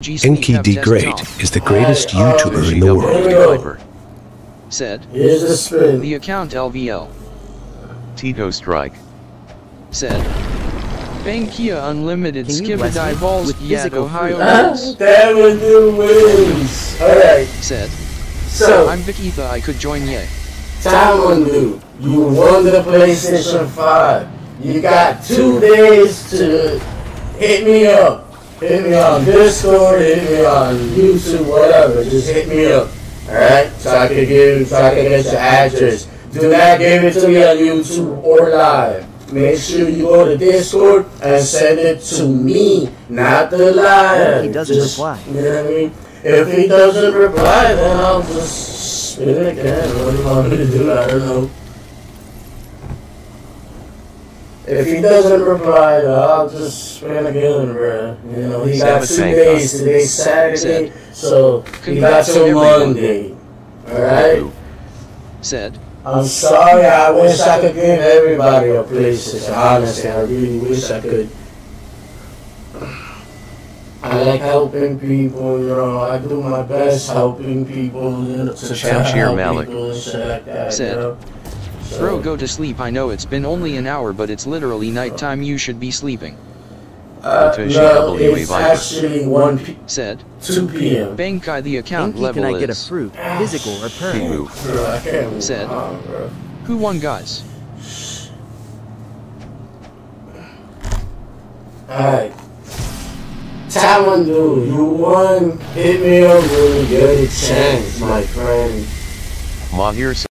Enki D Great is the greatest uh, YouTuber in the world. Viper. Said. Here's the spin. The account LVL. Tito Strike. Said. Bankia Unlimited Can you bless Balls with Yet Ohio fruit? Hills. That would do wins. Alright, Said. so, I'm Vikitha I could join ye. Thamandu, you won the PlayStation 5. You got two days to hit me up. Hit me on Discord, hit me on YouTube, whatever. Just hit me up. Alright? So I can give so I can get your address. Do not give it to me on YouTube or live. Make sure you go to Discord and send it to me, not the live. He doesn't Just- reply. You know what I mean? If he doesn't reply, then I'll just spin it again. What do you want me to do? I don't know. If he doesn't reply, then I'll just spin again, bruh. You know, he got two Seven days. Today's Saturday, so he got Congrats till. Monday. Alright? Said. I'm sorry, I wish I could give everybody a PlayStation. Honestly, I really wish I could. I like helping people, you know, I do my best helping people, you know, to try to Shamshir help Malik. people and shit like that, Said. you know? So, Bro, go to sleep. I know it's been only an hour, but it's literally nighttime. You should be sleeping. uh, no, it's actually 1 p- Said. 2 p.m. Bankai the account Enki, level can I get a fruit, physical or perm? Pimu. Bro, I can't move Said. on, bro. Who won, guys? Alright. Thamandu, you won. Hit me up when you get a chance, my friend. Mahir